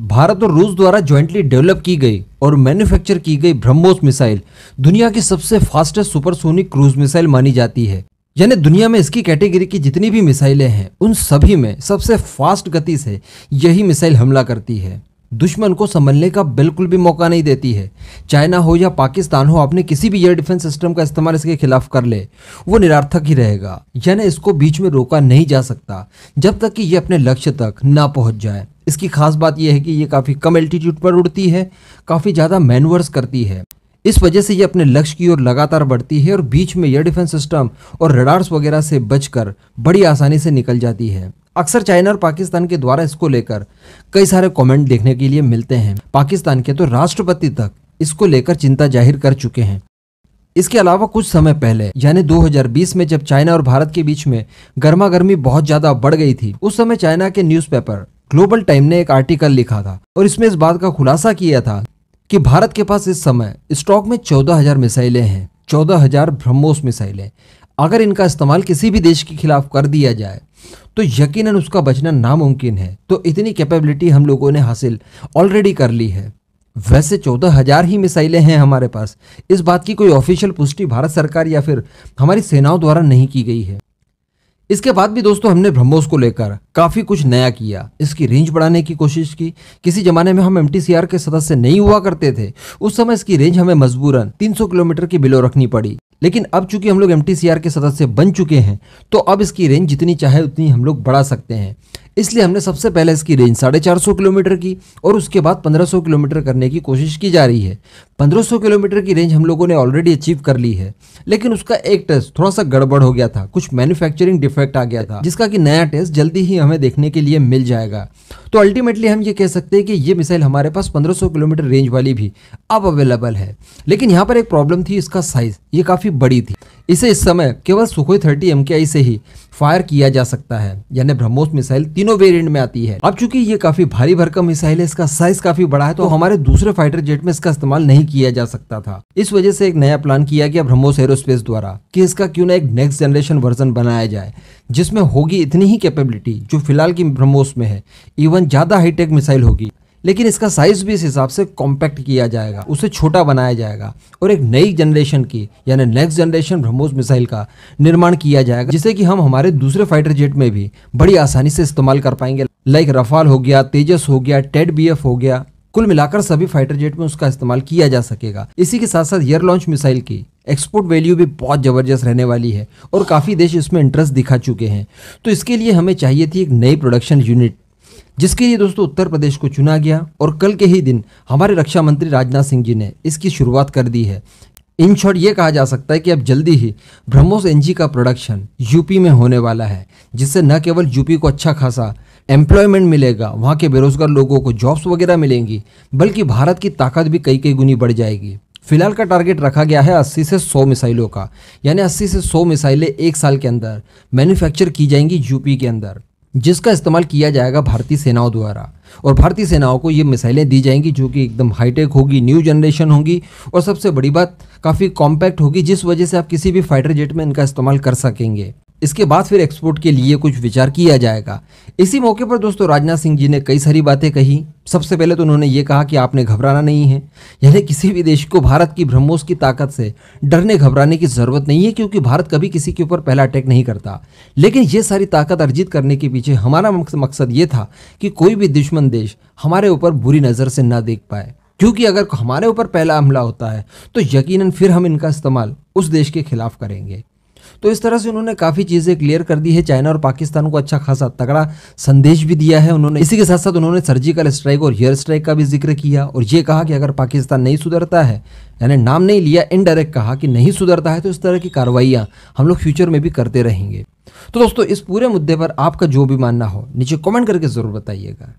भारत और रूस द्वारा ज्वाइंटली डेवलप की गई और मैन्युफैक्चर की गई ब्रह्मोस मिसाइल दुनिया की सबसे फास्टेस्ट सुपरसोनिक क्रूज मिसाइल मानी जाती है। यानी दुनिया में इसकी कैटेगरी की जितनी भी मिसाइलें हैं, उन सभी में सबसे फास्ट गति से यही मिसाइल हमला करती है। दुश्मन को संभलने का बिल्कुल भी मौका नहीं देती है। चाइना हो या पाकिस्तान हो अपने किसी भी एयर डिफेंस सिस्टम का इस्तेमाल इसके खिलाफ कर ले, वो निरार्थक ही रहेगा। यानी इसको बीच में रोका नहीं जा सकता, जब तक कि ये अपने लक्ष्य तक ना पहुँच जाए। इसकी खास बात यह है कि ये काफ़ी कम एल्टीट्यूड पर उड़ती है, काफ़ी ज़्यादा मैनुअर्स करती है। इस वजह से ये अपने लक्ष्य की ओर लगातार बढ़ती है और बीच में एयर डिफेंस सिस्टम और रडार्स वगैरह से बचकर बड़ी आसानी से निकल जाती है। अक्सर चाइना और पाकिस्तान के द्वारा इसको लेकर कई सारे कमेंट देखने के लिए मिलते हैं। पाकिस्तान के तो राष्ट्रपति तक इसको लेकर चिंता ज़ाहिर कर चुके हैं। इसके अलावा कुछ समय पहले, यानी 2020 में जब चाइना और भारत के बीच में गर्मा गर्मी बहुत ज़्यादा बढ़ गई थी, उस समय चाइना के न्यूज़पेपर ग्लोबल टाइम ने एक आर्टिकल लिखा था और इसमें इस बात का खुलासा किया था कि भारत के पास इस समय स्टॉक में चौदह हज़ार मिसाइलें हैं, चौदह हज़ार ब्रह्मोस मिसाइलें। अगर इनका इस्तेमाल किसी भी देश के खिलाफ कर दिया जाए तो यकीनन उसका बचना नामुमकिन है। तो इतनी कैपेबिलिटी हम लोगों ने हासिल ऑलरेडी कर ली है। वैसे चौदह हज़ार ही मिसाइलें हैं हमारे पास। इस बात की कोई ऑफिशियल पुष्टि भारत सरकार या फिर हमारी सेनाओं द्वारा नहीं की गई है। इसके बाद भी दोस्तों हमने ब्रह्मोस को लेकर काफ़ी कुछ नया किया। इसकी रेंज बढ़ाने की कोशिश की। किसी जमाने में हम एमटीसीआर के सदस्य नहीं हुआ करते थे। उस समय इसकी रेंज हमें मजबूरन 300 किलोमीटर की बिलो रखनी पड़ी। लेकिन अब चूँकि हम लोग एमटीसीआर के सदस्य बन चुके हैं तो अब इसकी रेंज जितनी चाहे उतनी हम लोग बढ़ा सकते हैं। इसलिए हमने सबसे पहले इसकी रेंज साढ़े चार सौ किलोमीटर की और उसके बाद पंद्रह सौ किलोमीटर करने की कोशिश की जा रही है। पंद्रह सौ किलोमीटर की रेंज हम लोगों ने ऑलरेडी अचीव कर ली है, लेकिन उसका एक टेस्ट थोड़ा सा गड़बड़ हो गया था, कुछ मैन्युफैक्चरिंग डिफेक्ट आ गया था, जिसका कि नया टेस्ट जल्दी ही हमें देखने के लिए मिल जाएगा। तो अल्टीमेटली हम ये कह सकते हैं कि ये मिसाइल हमारे पास 1500 किलोमीटर रेंज वाली भी अब अवेलेबल है। लेकिन यहाँ पर एक प्रॉब्लम थी इसका साइज़ ये काफ़ी बड़ी थी। इसे इस समय केवल सुखोई थर्टी एम से ही फायर किया जा सकता है, यानी ब्रह्मोस मिसाइल तीनों वेरिएंट में आती है। अब चूँकि ये काफ़ी भारी भरकम मिसाइल है, इसका साइज़ काफ़ी बड़ा है तो हमारे दूसरे फाइटर जेट में इसका इस्तेमाल नहीं किया जा सकता था। इस वजह से एक नया प्लान किया गया ब्रह्मोस एरोस्पेस द्वारा कि इसका क्यों ना एक नेक्स्ट जनरेशन वर्जन बनाया जाए। जिसमें होगी इतनी ही कैपेबिलिटी जो फ़िलहाल की ब्रह्मोस में है। इवन ज़्यादा हाईटेक मिसाइल होगी। लेकिन इसका साइज़ भी इस हिसाब से कॉम्पैक्ट किया जाएगा, उसे छोटा बनाया जाएगा और एक नई जनरेशन की, यानी नेक्स्ट जनरेशन ब्रह्मोस मिसाइल का निर्माण किया जाएगा, जिसे कि हम हमारे दूसरे फाइटर जेट में भी बड़ी आसानी से इस्तेमाल कर पाएँगे। लाइक रफाल हो गया तेजस हो गया टेड बीएफ हो गया, कुल मिलाकर सभी फाइटर जेट में उसका इस्तेमाल किया जा सकेगा। इसी के साथ साथ एयर लॉन्च मिसाइल की एक्सपोर्ट वैल्यू भी बहुत ज़बरदस्त रहने वाली है और काफ़ी देश इसमें इंटरेस्ट दिखा चुके हैं। तो इसके लिए हमें चाहिए थी एक नई प्रोडक्शन यूनिट जिसके लिए दोस्तों उत्तर प्रदेश को चुना गया और कल के ही दिन हमारे रक्षा मंत्री राजनाथ सिंह जी ने इसकी शुरुआत कर दी है। इन शॉर्ट ये कहा जा सकता है कि अब जल्दी ही ब्रह्मोस एनजी का प्रोडक्शन यूपी में होने वाला है, जिससे न केवल यूपी को अच्छा खासा एम्प्लॉयमेंट मिलेगा, वहाँ के बेरोजगार लोगों को जॉब्स वगैरह मिलेंगी, बल्कि भारत की ताकत भी कई कई गुनी बढ़ जाएगी। फ़िलहाल का टारगेट रखा गया है 80 से 100 मिसाइलों का। यानी 80 से 100 मिसाइलें एक साल के अंदर मैन्युफैक्चर की जाएँगी यूपी के अंदर, जिसका इस्तेमाल किया जाएगा भारतीय सेनाओं द्वारा। और भारतीय सेनाओं को ये मिसाइलें दी जाएँगी जो कि एकदम हाईटेक होगी न्यू जनरेशन होगी। और सबसे बड़ी बात, काफ़ी कॉम्पैक्ट होगी, जिस वजह से आप किसी भी फाइटर जेट में इनका इस्तेमाल कर सकेंगे। इसके बाद फिर एक्सपोर्ट के लिए कुछ विचार किया जाएगा। इसी मौके पर दोस्तों राजनाथ सिंह जी ने कई सारी बातें कही। सबसे पहले तो उन्होंने ये कहा कि आपने घबराना नहीं है। यानी किसी भी देश को भारत की ब्रह्मोस की ताकत से डरने, घबराने की ज़रूरत नहीं है, क्योंकि भारत कभी किसी के ऊपर पहला अटैक नहीं करता। लेकिन ये सारी ताकत अर्जित करने के पीछे हमारा मकसद ये था कि कोई भी दुश्मन देश हमारे ऊपर बुरी नज़र से ना देख पाए। क्योंकि अगर हमारे ऊपर पहला हमला होता है तो यकीनन फिर हम इनका इस्तेमाल उस देश के खिलाफ करेंगे। तो इस तरह से उन्होंने काफ़ी चीज़ें क्लियर कर दी है। चाइना और पाकिस्तान को अच्छा खासा तगड़ा संदेश भी दिया है उन्होंने। इसी के साथ साथ उन्होंने सर्जिकल स्ट्राइक और हेयर स्ट्राइक का भी ज़िक्र किया और ये कहा कि अगर पाकिस्तान नहीं सुधरता है, यानी नाम नहीं लिया इनडायरेक्ट कहा कि नहीं सुधरता है तो इस तरह की कार्रवाइयाँ हम लोग फ्यूचर में भी करते रहेंगे। तो दोस्तों, इस पूरे मुद्दे पर आपका जो भी मानना हो, नीचे कॉमेंट करके ज़रूर बताइएगा।